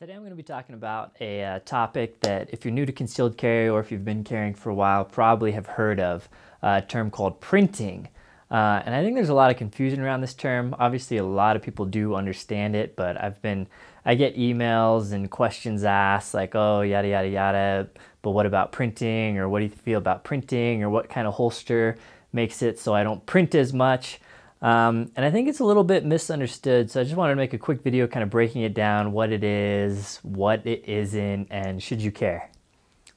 Today I'm going to be talking about a uh, topic that if you're new to concealed carry or if you've been carrying for a while probably have heard of, uh, a term called printing. Uh, and I think there's a lot of confusion around this term. Obviously a lot of people do understand it, but I've been, I get emails and questions asked like, oh, yada, yada, yada, but what about printing? Or what do you feel about printing? Or what kind of holster makes it so I don't print as much? Um, and I think it's a little bit misunderstood. So I just wanted to make a quick video kind of breaking it down, what it is, what it isn't, and should you care.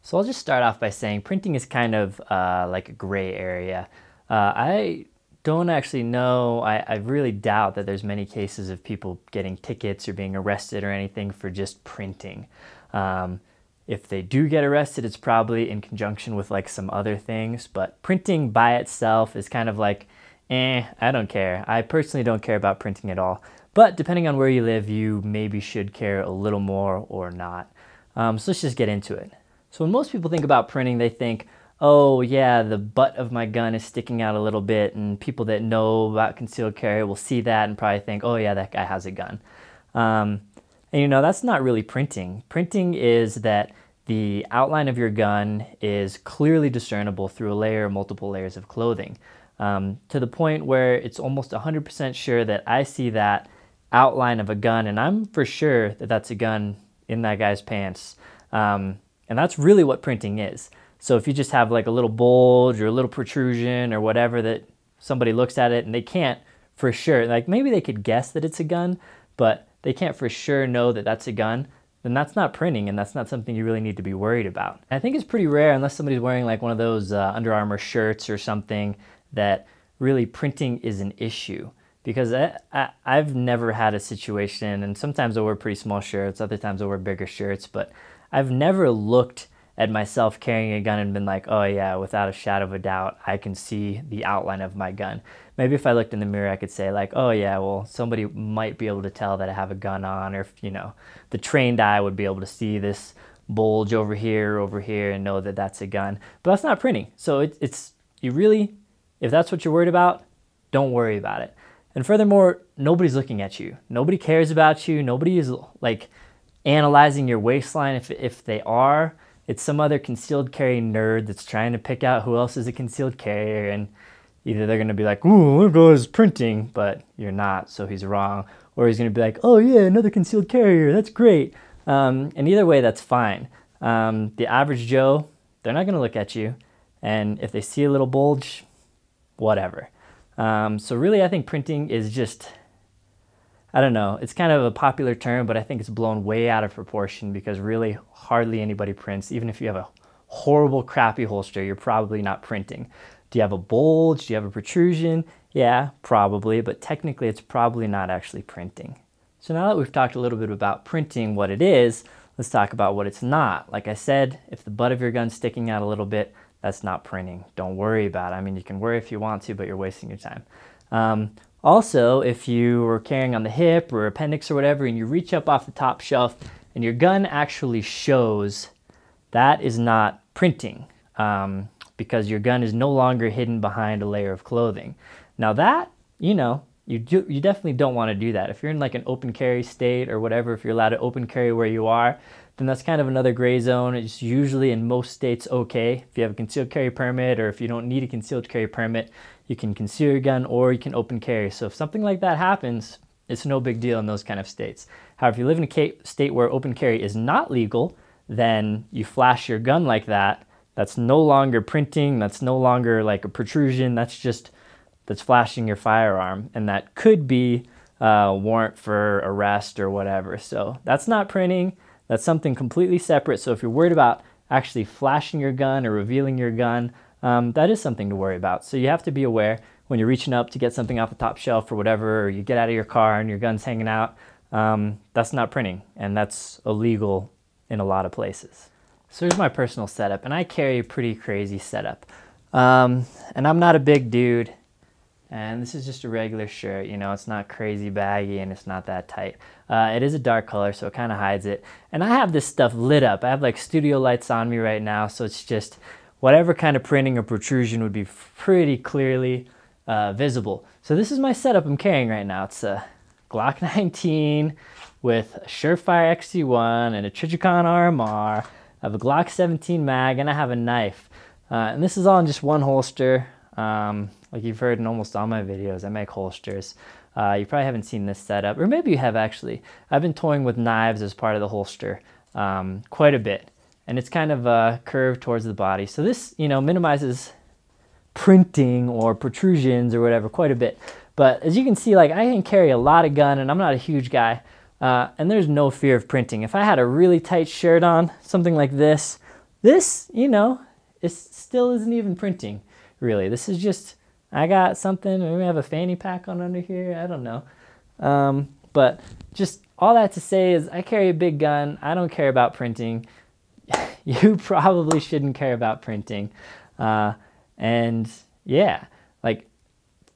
So I'll just start off by saying printing is kind of uh, like a gray area. Uh, I don't actually know, I, I, really doubt that there's many cases of people getting tickets or being arrested or anything for just printing. Um, if they do get arrested, it's probably in conjunction with like some other things, but printing by itself is kind of like eh, I don't care. I personally don't care about printing at all. But depending on where you live, you maybe should care a little more or not. Um, so let's just get into it. So when most people think about printing, they think, oh yeah, the butt of my gun is sticking out a little bit, and people that know about concealed carry will see that and probably think, oh yeah, that guy has a gun. Um, and you know, that's not really printing. Printing is that the outline of your gun is clearly discernible through a layer or multiple layers of clothing um, to the point where it's almost 100% sure that I see that outline of a gun and I'm for sure that that's a gun in that guy's pants. Um, and that's really what printing is. So if you just have like a little bulge or a little protrusion or whatever that somebody looks at it and they can't for sure, like maybe they could guess that it's a gun, but they can't for sure know that that's a gun, then that's not printing and that's not something you really need to be worried about. I think it's pretty rare unless somebody's wearing like one of those uh, Under Armour shirts or something that really printing is an issue because I, I, have never had a situation, and sometimes I wear pretty small shirts, other times I wear bigger shirts, but I've never looked at myself carrying a gun and been like, oh yeah, without a shadow of a doubt, I can see the outline of my gun. Maybe if I looked in the mirror, I could say like, oh yeah, well, somebody might be able to tell that I have a gun on, or if, you know, the trained eye would be able to see this bulge over here, over here, and know that that's a gun. But that's not printing. So it, it's, you really if that's what you're worried about, don't worry about it. And furthermore, nobody's looking at you. Nobody cares about you. Nobody is like analyzing your waistline. If, if they are, it's some other concealed carry nerd that's trying to pick out who else is a concealed carrier. And either they're going to be like, ooh, look at printing, but you're not, so he's wrong. Or he's going to be like, oh yeah, another concealed carrier. That's great. Um, and either way, that's fine. Um, the average Joe, they're not going to look at you. And if they see a little bulge, whatever. Um, so really, I think printing is just, I don't know, it's kind of a popular term, but I think it's blown way out of proportion because really hardly anybody prints. Even if you have a horrible, crappy holster, you're probably not printing. Do you have a bulge? Do you have a protrusion? Yeah, probably, but technically it's probably not actually printing. So now that we've talked a little bit about printing, what it is, let's talk about what it's not. Like I said, if the butt of your gun's sticking out a little bit, that's not printing. Don't worry about it. I mean, you can worry if you want to, but you're wasting your time. Um, also, if you were carrying on the hip or appendix or whatever, and you reach up off the top shelf and your gun actually shows, that is not printing um, because your gun is no longer hidden behind a layer of clothing. Now that, you know, you, do, you definitely don't want to do that. If you're in like an open carry state or whatever, if you're allowed to open carry where you are, then that's kind of another gray zone. It's usually in most states okay. If you have a concealed carry permit or if you don't need a concealed carry permit, you can conceal your gun or you can open carry. So if something like that happens, it's no big deal in those kind of states. However, if you live in a state where open carry is not legal, then you flash your gun like that. That's no longer printing. That's no longer like a protrusion. That's just that's flashing your firearm, and that could be a warrant for arrest or whatever. So that's not printing. That's something completely separate. So if you're worried about actually flashing your gun or revealing your gun, um, that is something to worry about. So you have to be aware when you're reaching up to get something off the top shelf or whatever, or you get out of your car and your gun's hanging out. Um, that's not printing, and that's illegal in a lot of places. So here's my personal setup, and I carry a pretty crazy setup. Um, and I'm not a big dude, and this is just a regular shirt, you know, it's not crazy baggy and it's not that tight. Uh, it is a dark color, so it kind of hides it. And I have this stuff lit up. I have like studio lights on me right now, so it's just whatever kind of printing or protrusion would be pretty clearly uh, visible. So this is my setup I'm carrying right now. It's a Glock 19 with a Surefire XC1 and a Trijicon RMR. I have a Glock 17 mag and I have a knife. Uh, and this is all in just one holster. Um, like you've heard in almost all my videos, I make holsters. Uh, you probably haven't seen this setup, or maybe you have actually. I've been toying with knives as part of the holster um, quite a bit, and it's kind of uh, curved towards the body. So this, you know, minimizes printing or protrusions or whatever quite a bit. But as you can see, like I can carry a lot of gun, and I'm not a huge guy, uh, and there's no fear of printing. If I had a really tight shirt on, something like this, this, you know, it still isn't even printing, really. This is just I got something, maybe I have a fanny pack on under here, I don't know. Um, but just all that to say is I carry a big gun. I don't care about printing. you probably shouldn't care about printing. Uh, and yeah, like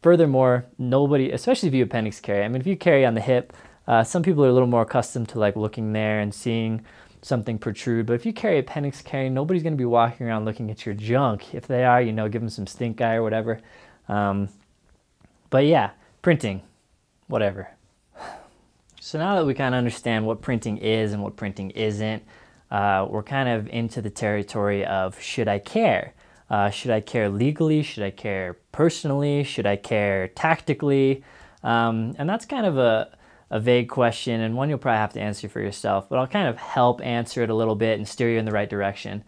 furthermore, nobody, especially if you appendix carry, I mean, if you carry on the hip, uh, some people are a little more accustomed to like looking there and seeing something protrude. But if you carry appendix carry, nobody's going to be walking around looking at your junk. If they are, you know, give them some stink eye or whatever. Um, but yeah, printing, whatever. So now that we kind of understand what printing is and what printing isn't, uh, we're kind of into the territory of should I care? Uh, should I care legally? Should I care personally? Should I care tactically? Um, and that's kind of a, a vague question and one you'll probably have to answer for yourself, but I'll kind of help answer it a little bit and steer you in the right direction.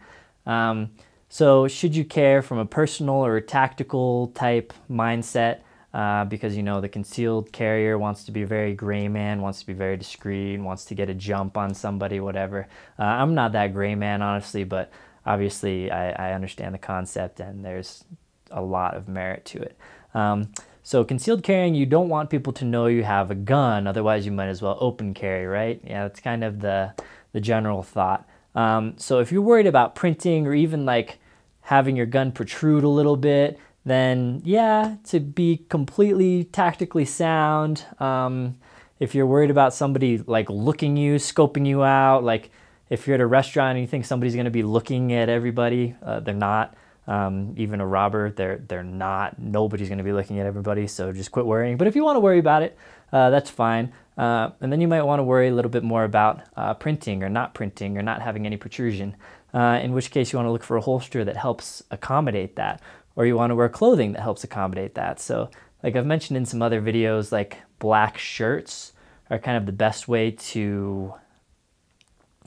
Um, so, should you care from a personal or tactical type mindset? Uh, because you know the concealed carrier wants to be a very gray man, wants to be very discreet, wants to get a jump on somebody, whatever. Uh, I'm not that gray man, honestly, but obviously I, I, understand the concept and there's a lot of merit to it. Um, so concealed carrying, you don't want people to know you have a gun, otherwise you might as well open carry, right? Yeah, that's kind of the the general thought. Um, so if you're worried about printing or even like having your gun protrude a little bit, then yeah, to be completely tactically sound, um, if you're worried about somebody like looking you, scoping you out, like if you're at a restaurant and you think somebody's going to be looking at everybody, uh, they're not. Um, even a robber, they're they're not. Nobody's going to be looking at everybody, so just quit worrying. But if you want to worry about it, uh, that's fine. Uh, and then you might want to worry a little bit more about uh, printing or not printing or not having any protrusion uh, in which case you want to look for a holster that helps accommodate that, or you want to wear clothing that helps accommodate that. So, like I've mentioned in some other videos, like black shirts are kind of the best way to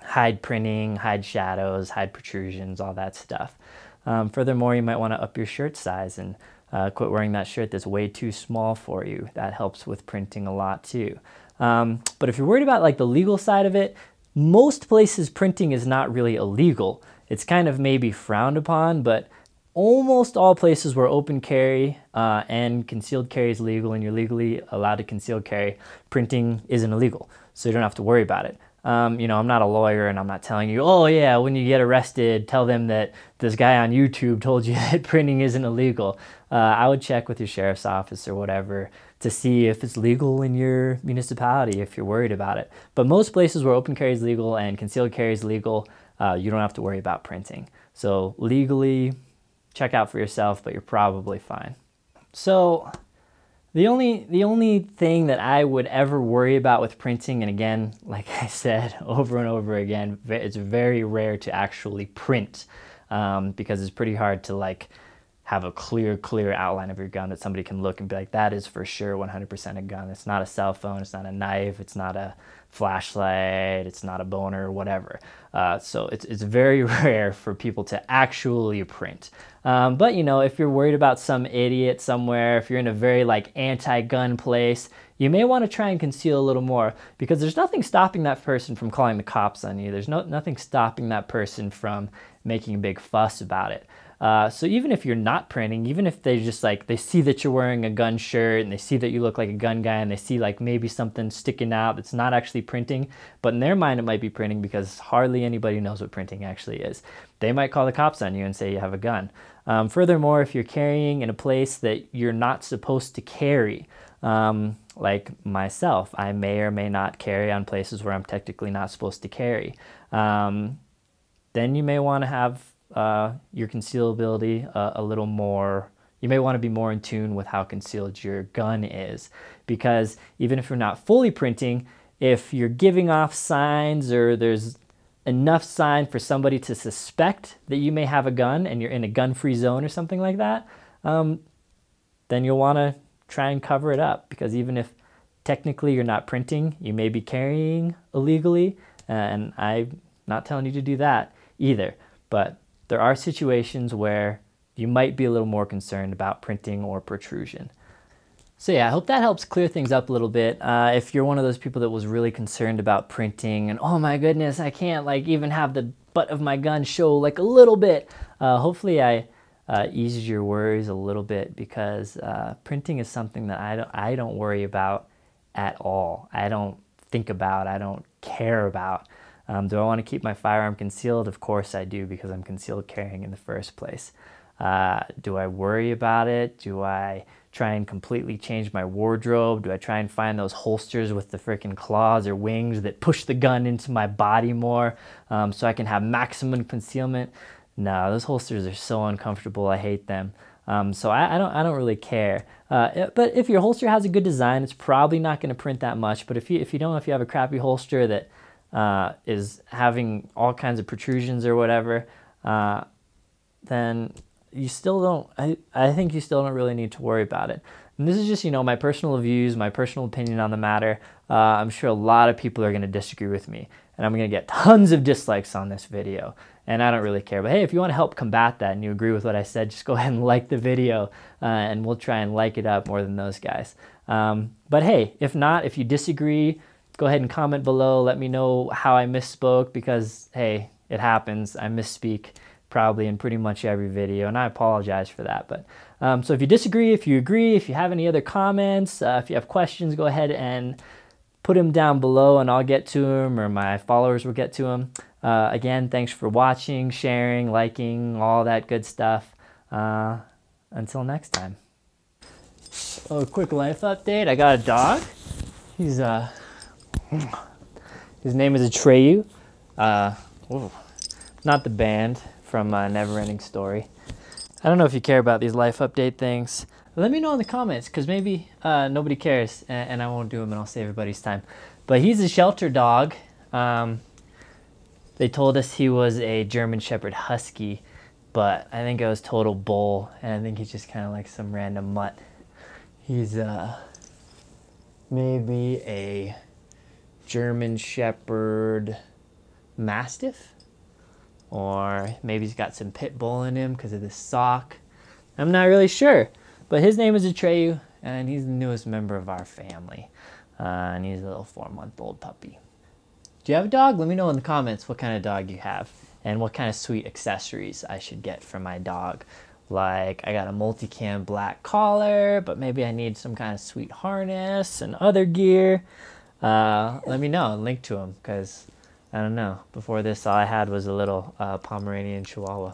hide printing, hide shadows, hide protrusions, all that stuff. Um, furthermore, you might want to up your shirt size and uh, quit wearing that shirt that's way too small for you. That helps with printing a lot too. Um, but if you're worried about like the legal side of it, most places printing is not really illegal. It's kind of maybe frowned upon, but almost all places where open carry uh, and concealed carry is legal and you're legally allowed to conceal carry, printing isn't illegal. So you don't have to worry about it. Um, you know, I'm not a lawyer and I'm not telling you, oh, yeah, when you get arrested, tell them that this guy on YouTube told you that printing isn't illegal. Uh, I would check with your sheriff's office or whatever to see if it's legal in your municipality if you're worried about it. But most places where open carry is legal and concealed carry is legal, uh, you don't have to worry about printing. So, legally, check out for yourself, but you're probably fine. So, the only the only thing that I would ever worry about with printing, and again, like I said over and over again, it's very rare to actually print um, because it's pretty hard to like have a clear, clear outline of your gun that somebody can look and be like, that is for sure 100% a gun. It's not a cell phone, it's not a knife, it's not a flashlight, it's not a boner, whatever. Uh, so it's, it's very rare for people to actually print. Um, but you know, if you're worried about some idiot somewhere, if you're in a very like anti-gun place, you may want to try and conceal a little more because there's nothing stopping that person from calling the cops on you. There's no, nothing stopping that person from making a big fuss about it. Uh, so even if you're not printing, even if they just like they see that you're wearing a gun shirt and they see that you look like a gun guy and they see like maybe something sticking out that's not actually printing, but in their mind it might be printing because hardly anybody knows what printing actually is. They might call the cops on you and say you have a gun. Um, furthermore, if you're carrying in a place that you're not supposed to carry, um, like myself, I may or may not carry on places where I'm technically not supposed to carry. Um, then you may want to have uh, your concealability uh, a little more. You may want to be more in tune with how concealed your gun is because even if you're not fully printing, if you're giving off signs or there's enough sign for somebody to suspect that you may have a gun and you're in a gun-free zone or something like that, um, then you'll want to try and cover it up because even if technically you're not printing, you may be carrying illegally, and I'm not telling you to do that either. But there are situations where you might be a little more concerned about printing or protrusion. So yeah, I hope that helps clear things up a little bit. Uh, if you're one of those people that was really concerned about printing and oh my goodness, I can't like even have the butt of my gun show like a little bit. Uh, hopefully I uh, eases your worries a little bit because uh, printing is something that I don't, I don't worry about at all. I don't think about, I don't care about. Um, do I want to keep my firearm concealed? Of course I do because I'm concealed carrying in the first place. Uh, do I worry about it? Do I try and completely change my wardrobe? Do I try and find those holsters with the freaking claws or wings that push the gun into my body more um, so I can have maximum concealment? No, those holsters are so uncomfortable. I hate them. Um, so I, I, don't I don't really care. Uh, but if your holster has a good design, it's probably not going to print that much. But if you if you don't, if you have a crappy holster that uh, is having all kinds of protrusions or whatever, uh, then you still don't, I, I think you still don't really need to worry about it. And this is just, you know, my personal views, my personal opinion on the matter. Uh, I'm sure a lot of people are going to disagree with me, and I'm going to get tons of dislikes on this video, and I don't really care. But hey, if you want to help combat that and you agree with what I said, just go ahead and like the video, uh, and we'll try and like it up more than those guys. Um, but hey, if not, if you disagree, go ahead and comment below. Let me know how I misspoke because, hey, it happens. I misspeak probably in pretty much every video, and I apologize for that. But um, so if you disagree, if you agree, if you have any other comments, uh, if you have questions, go ahead and put them down below, and I'll get to them, or my followers will get to them. Uh, again, thanks for watching, sharing, liking, all that good stuff. Uh, until next time. Oh, quick life update. I got a dog. He's uh, his name is Atreyu. Uh, not the band from uh, Neverending Story. I don't know if you care about these life update things. Let me know in the comments because maybe uh, nobody cares and, and, I won't do them and I'll save everybody's time. But he's a shelter dog. Um, they told us he was a German Shepherd Husky, but I think it was total bull and I think he's just kind of like some random mutt. He's uh, maybe a German Shepherd Mastiff or maybe he's got some pit bull in him because of the sock. I'm not really sure, but his name is Atreyu, and he's the newest member of our family, uh, and he's a little four-month-old puppy. Do you have a dog? Let me know in the comments what kind of dog you have and what kind of sweet accessories I should get for my dog. Like, I got a multicam black collar, but maybe I need some kind of sweet harness and other gear. Uh, let me know and link to them because I don't know. Before this, all I had was a little uh, Pomeranian Chihuahua.